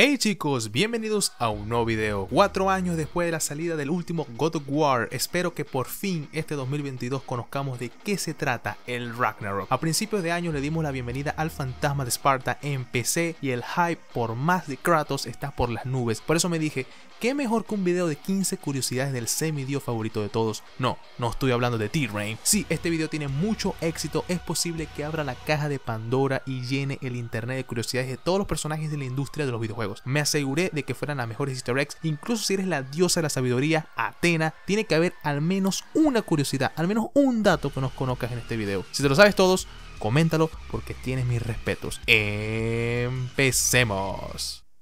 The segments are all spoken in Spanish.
Hey chicos, bienvenidos a un nuevo video. Cuatro años después de la salida del último God of War, espero que por fin este 2022 conozcamos de qué se trata el Ragnarok. A principios de año le dimos la bienvenida al fantasma de Esparta en PC y el hype por más de Kratos está por las nubes. Por eso me dije, ¿qué mejor que un video de 15 curiosidades del semidio favorito de todos? No, no estoy hablando de T-Rain. Si este video tiene mucho éxito, es posible que abra la caja de Pandora y llene el internet de curiosidades de todos los personajes de la industria de los videojuegos me aseguré de que fueran las mejores easter eggs, incluso si eres la diosa de la sabiduría, Atena, tiene que haber al menos una curiosidad, al menos un dato que nos conozcas en este video. Si te lo sabes todos, coméntalo porque tienes mis respetos. Empecemos.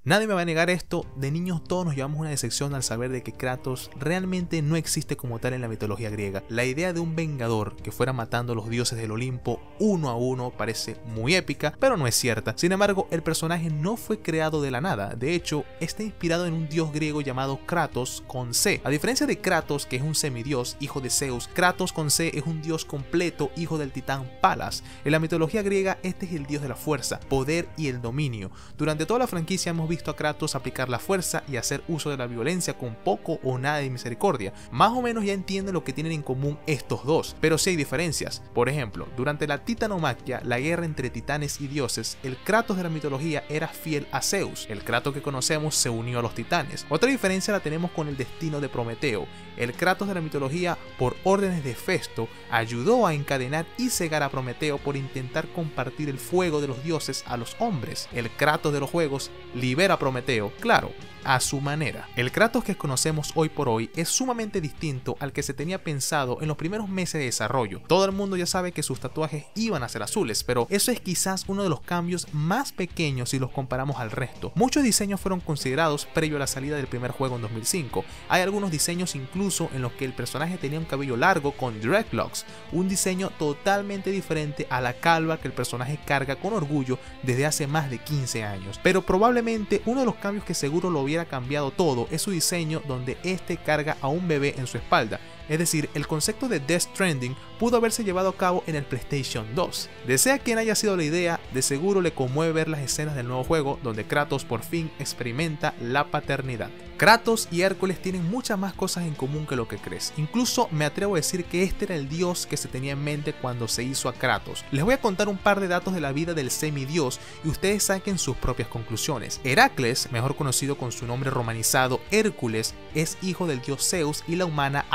Nadie me va a negar esto, de niños todos nos llevamos una decepción al saber de que Kratos realmente no existe como tal en la mitología griega. La idea de un vengador que fuera matando a los dioses del Olimpo uno a uno parece muy épica, pero no es cierta. Sin embargo, el personaje no fue creado de la nada, de hecho, está inspirado en un dios griego llamado Kratos con C. A diferencia de Kratos, que es un semidios, hijo de Zeus, Kratos con C es un dios completo, hijo del titán Palas. En la mitología griega, este es el dios de la fuerza, poder y el dominio. Durante toda la franquicia hemos visto visto a Kratos aplicar la fuerza y hacer uso de la violencia con poco o nada de misericordia. Más o menos ya entienden lo que tienen en común estos dos, pero sí hay diferencias. Por ejemplo, durante la titanomaquia, la guerra entre titanes y dioses, el Kratos de la mitología era fiel a Zeus. El Kratos que conocemos se unió a los titanes. Otra diferencia la tenemos con el destino de Prometeo. El Kratos de la mitología, por órdenes de Festo, ayudó a encadenar y cegar a Prometeo por intentar compartir el fuego de los dioses a los hombres. El Kratos de los juegos libera a Prometeo, claro, a su manera. El Kratos que conocemos hoy por hoy es sumamente distinto al que se tenía pensado en los primeros meses de desarrollo. Todo el mundo ya sabe que sus tatuajes iban a ser azules, pero eso es quizás uno de los cambios más pequeños si los comparamos al resto. Muchos diseños fueron considerados previo a la salida del primer juego en 2005. Hay algunos diseños incluso en los que el personaje tenía un cabello largo con dreadlocks, un diseño totalmente diferente a la calva que el personaje carga con orgullo desde hace más de 15 años. Pero probablemente uno de los cambios que seguro lo hubiera cambiado todo es su diseño donde este carga a un bebé en su espalda. Es decir, el concepto de Death Stranding pudo haberse llevado a cabo en el PlayStation 2. Desea quien haya sido la idea, de seguro le conmueve ver las escenas del nuevo juego donde Kratos por fin experimenta la paternidad. Kratos y Hércules tienen muchas más cosas en común que lo que crees. Incluso me atrevo a decir que este era el dios que se tenía en mente cuando se hizo a Kratos. Les voy a contar un par de datos de la vida del semidios y ustedes saquen sus propias conclusiones. Heracles, mejor conocido con su nombre romanizado Hércules, es hijo del dios Zeus y la humana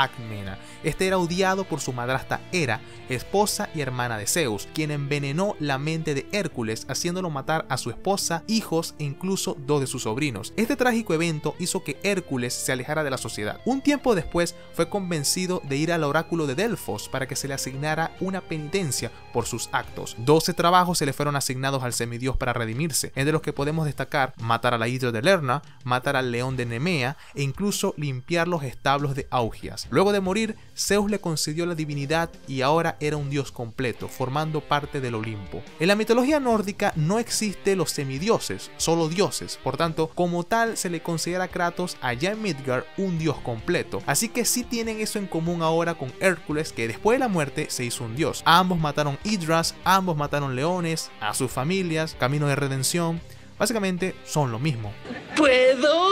Este era odiado por su madrastra Hera, esposa y hermana de Zeus, quien envenenó la mente de Hércules haciéndolo matar a su esposa, hijos e incluso dos de sus sobrinos. Este trágico evento hizo que Hércules se alejara de la sociedad. Un tiempo después fue convencido de ir al oráculo de Delfos para que se le asignara una penitencia por sus actos. 12 trabajos se le fueron asignados al semidios para redimirse, entre los que podemos destacar matar a la hidra de Lerna, matar al león de Nemea e incluso limpiar los establos de Augias. Luego de morir, Zeus le concedió la divinidad y ahora era un dios completo, formando parte del Olimpo. En la mitología nórdica no existe los semidioses, solo dioses, por tanto, como tal se le considera a Kratos allá en Midgard un dios completo. Así que sí tienen eso en común ahora con Hércules que después de la muerte se hizo un dios. Ambos mataron hidras, ambos mataron leones, a sus familias, camino de redención. Básicamente son lo mismo. ¿Puedo?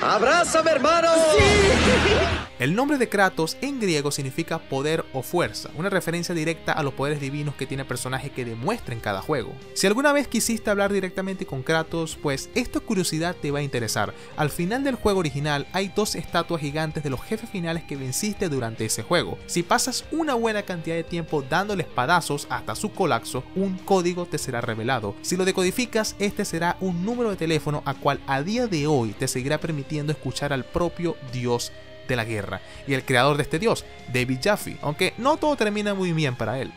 ¡Abrázame, hermano! El nombre de Kratos en griego significa poder o fuerza, una referencia directa a los poderes divinos que tiene el personaje que demuestra en cada juego. Si alguna vez quisiste hablar directamente con Kratos, pues esta curiosidad te va a interesar. Al final del juego original hay dos estatuas gigantes de los jefes finales que venciste durante ese juego. Si pasas una buena cantidad de tiempo dándole espadazos hasta su colapso, un código te será revelado. Si lo decodificas, este será un número de teléfono a cual a día de hoy te seguirá permitiendo escuchar al propio Dios de la guerra y el creador de este dios, David Jaffe, aunque no todo termina muy bien para él.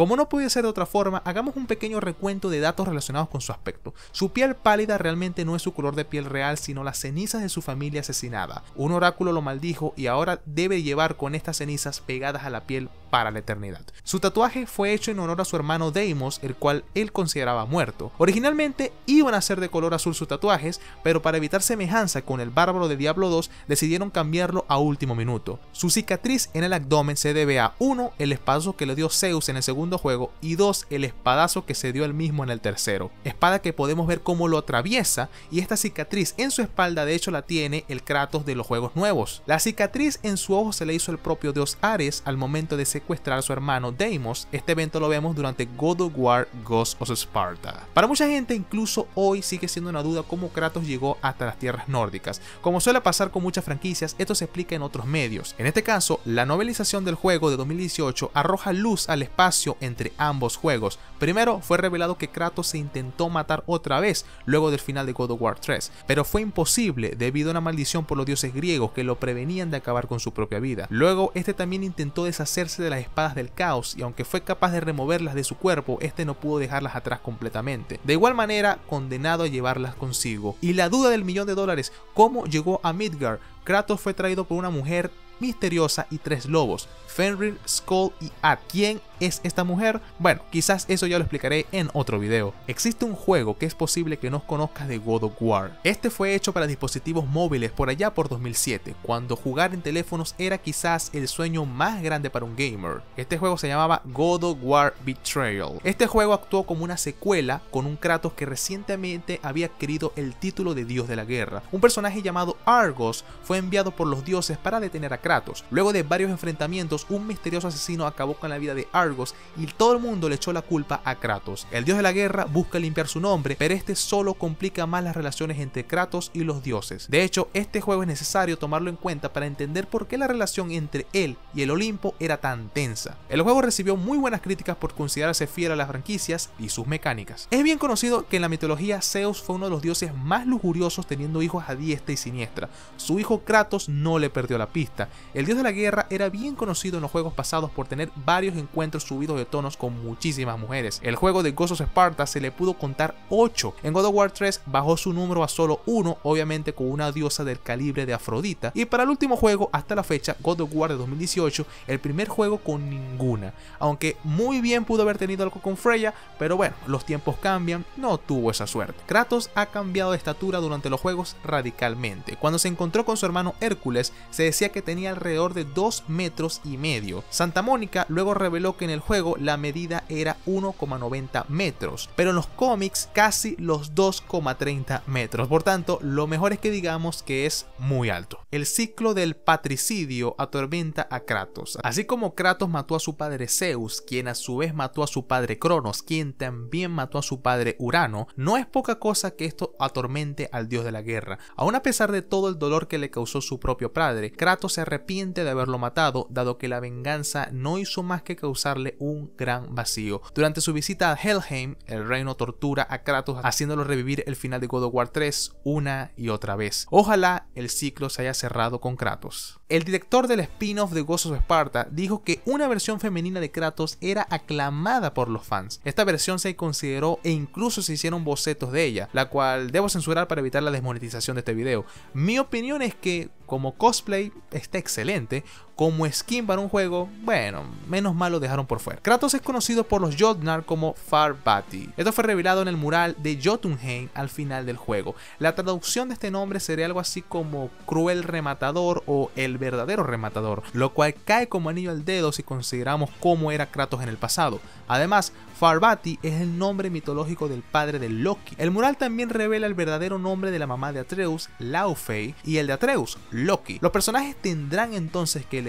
Como no puede ser de otra forma, hagamos un pequeño recuento de datos relacionados con su aspecto. Su piel pálida realmente no es su color de piel real, sino las cenizas de su familia asesinada. Un oráculo lo maldijo y ahora debe llevar con estas cenizas pegadas a la piel para la eternidad. Su tatuaje fue hecho en honor a su hermano Deimos, el cual él consideraba muerto. Originalmente iban a ser de color azul sus tatuajes, pero para evitar semejanza con el bárbaro de Diablo 2 decidieron cambiarlo a último minuto. Su cicatriz en el abdomen se debe a 1. el espadazo que le dio Zeus en el segundo juego y 2. el espadazo que se dio él mismo en el tercero. Espada que podemos ver cómo lo atraviesa y esta cicatriz en su espalda de hecho la tiene el Kratos de los juegos nuevos. La cicatriz en su ojo se le hizo el propio dios Ares al momento de secuestrar a su hermano Deimos. Este evento lo vemos durante God of War Ghost of Sparta. Para mucha gente incluso hoy sigue siendo una duda cómo Kratos llegó hasta las tierras nórdicas. Como suele pasar con muchas franquicias, esto se explica en otros medios. En este caso, la novelización del juego de 2018 arroja luz al espacio entre ambos juegos. Primero fue revelado que Kratos se intentó matar otra vez luego del final de God of War 3, pero fue imposible debido a una maldición por los dioses griegos que lo prevenían de acabar con su propia vida. Luego, este también intentó deshacerse de las espadas del caos y aunque fue capaz de removerlas de su cuerpo, este no pudo dejarlas atrás completamente. De igual manera, condenado a llevarlas consigo. Y la duda del millón de dólares, ¿cómo llegó a Midgard? Kratos fue traído por una mujer misteriosa y tres lobos, Fenrir, Skull y Ad. ¿Quién es esta mujer? Bueno, quizás eso ya lo explicaré en otro video. Existe un juego que es posible que no conozcas de God of War. Este fue hecho para dispositivos móviles por allá por 2007, cuando jugar en teléfonos era quizás el sueño más grande para un gamer. Este juego se llamaba God of War Betrayal. Este juego actuó como una secuela con un Kratos que recientemente había adquirido el título de Dios de la Guerra. Un personaje llamado Argos fue enviado por los dioses para detener a Kratos. Luego de varios enfrentamientos, un misterioso asesino acabó con la vida de Argos y todo el mundo le echó la culpa a Kratos. El dios de la guerra busca limpiar su nombre, pero este solo complica más las relaciones entre Kratos y los dioses. De hecho, este juego es necesario tomarlo en cuenta para entender por qué la relación entre él y el Olimpo era tan tensa. El juego recibió muy buenas críticas por considerarse fiel a las franquicias y sus mecánicas. Es bien conocido que en la mitología Zeus fue uno de los dioses más lujuriosos teniendo hijos a diestra y siniestra. Su hijo Kratos no le perdió la pista. El dios de la guerra era bien conocido en los juegos pasados por tener varios encuentros subidos de tonos con muchísimas mujeres. El juego de Ghost of Sparta se le pudo contar 8. En God of War 3 bajó su número a solo 1, obviamente con una diosa del calibre de Afrodita. Y para el último juego, hasta la fecha, God of War de 2018, el primer juego con ninguna. Aunque muy bien pudo haber tenido algo con Freya, pero bueno, los tiempos cambian, no tuvo esa suerte. Kratos ha cambiado de estatura durante los juegos radicalmente. Cuando se encontró con su hermano Hércules, se decía que tenía alrededor de 2 metros y medio. Santa Mónica luego reveló que en el juego la medida era 1,90 metros, pero en los cómics casi los 2,30 metros. Por tanto, lo mejor es que digamos que es muy alto. El ciclo del patricidio atormenta a Kratos. Así como Kratos mató a su padre Zeus, quien a su vez mató a su padre Cronos, quien también mató a su padre Urano, no es poca cosa que esto atormente al dios de la guerra. Aún a pesar de todo el dolor que le causó su propio padre, Kratos se arrepiente de haberlo matado, dado que la venganza no hizo más que causarle un gran vacío. Durante su visita a Helheim, el reino tortura a Kratos haciéndolo revivir el final de God of War 3 una y otra vez. Ojalá el ciclo se haya cerrado con Kratos. El director del spin-off de Ghost of Sparta dijo que una versión femenina de Kratos era aclamada por los fans. Esta versión se consideró e incluso se hicieron bocetos de ella, la cual debo censurar para evitar la desmonetización de este video. Mi opinión es que como cosplay está excelente, como skin para un juego, bueno, menos mal lo dejaron por fuera. Kratos es conocido por los Jotnar como Farbati. Esto fue revelado en el mural de Jotunheim al final del juego. La traducción de este nombre sería algo así como cruel rematador o el verdadero rematador, lo cual cae como anillo al dedo si consideramos cómo era Kratos en el pasado. Además, Farbati es el nombre mitológico del padre de Loki. El mural también revela el verdadero nombre de la mamá de Atreus, Laufey, y el de Atreus, Loki. Los personajes tendrán entonces que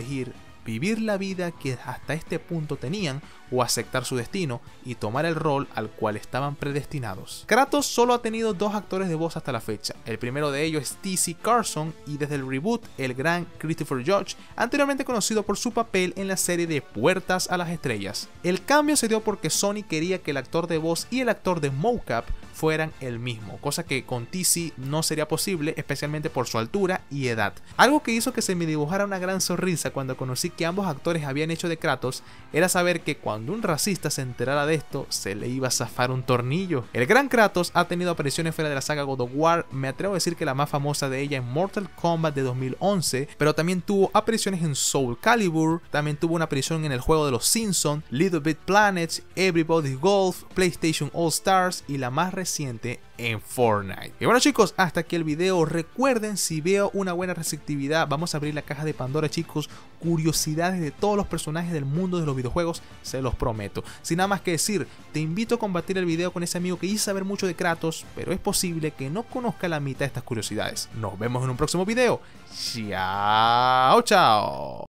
vivir la vida que hasta este punto tenían o aceptar su destino y tomar el rol al cual estaban predestinados. Kratos solo ha tenido dos actores de voz hasta la fecha. El primero de ellos es T.C. Carson y desde el reboot el gran Christopher Judge, anteriormente conocido por su papel en la serie de Puertas a las Estrellas. El cambio se dio porque Sony quería que el actor de voz y el actor de mocap fueran el mismo, cosa que con TC no sería posible, especialmente por su altura y edad. Algo que hizo que se me dibujara una gran sonrisa cuando conocí que ambos actores habían hecho de Kratos era saber que cuando un racista se enterara de esto, se le iba a zafar un tornillo. El gran Kratos ha tenido apariciones fuera de la saga God of War, me atrevo a decir que la más famosa de ella en Mortal Kombat de 2011, pero también tuvo apariciones en Soul Calibur, también tuvo una aparición en el juego de los Simpsons, Little Bit Planet, Everybody's Golf, PlayStation All Stars y la más reciente en Fortnite. Y bueno chicos, hasta aquí el video. Recuerden, si veo una buena receptividad, vamos a abrir la caja de Pandora chicos. Curiosidades de todos los personajes del mundo de los videojuegos, se los prometo. Sin nada más que decir, te invito a combatir el video con ese amigo que dice saber mucho de Kratos, pero es posible que no conozca la mitad de estas curiosidades. Nos vemos en un próximo video. Chao, chao.